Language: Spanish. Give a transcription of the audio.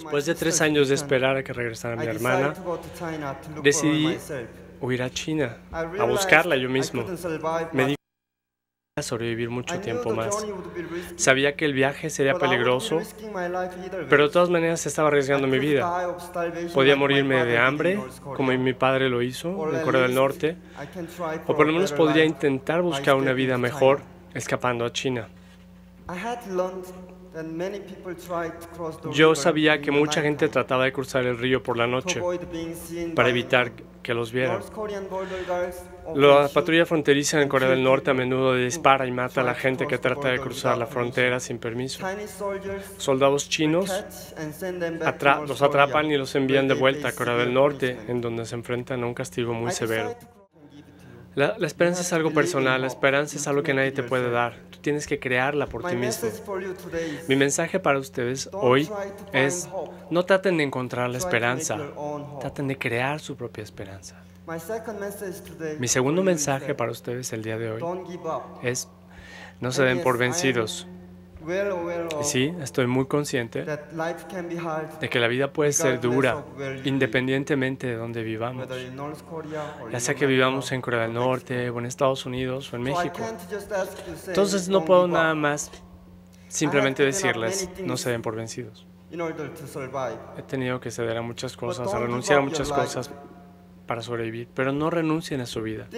Después de tres años de esperar a que regresara mi hermana, decidí huir a China, a buscarla yo mismo. Me di a sobrevivir mucho tiempo más. Sabía que el viaje sería peligroso, pero de todas maneras estaba arriesgando mi vida. Podía morirme de hambre, como mi padre lo hizo en Corea del Norte, o por lo menos podría intentar buscar una vida mejor escapando a China. Yo sabía que mucha gente trataba de cruzar el río por la noche para evitar que los vieran. La patrulla fronteriza en Corea del Norte a menudo dispara y mata a la gente que trata de cruzar la frontera sin permiso. Soldados chinos los atrapan y los envían de vuelta a Corea del Norte, en donde se enfrentan a un castigo muy severo. La, esperanza es algo personal, la esperanza es algo que nadie te puede dar. Tú tienes que crearla por ti mismo. Mi mensaje para ustedes hoy es, no traten de encontrar la esperanza, traten de crear su propia esperanza. Mi segundo mensaje para ustedes el día de hoy es, no se den por vencidos. Sí, estoy muy consciente de que la vida puede ser dura independientemente de donde vivamos, ya sea que vivamos en Corea del Norte o en Estados Unidos o en México. Entonces no puedo nada más simplemente decirles no se den por vencidos. He tenido que ceder a muchas cosas, a renunciar a muchas cosas para sobrevivir, pero no renuncien a su vida.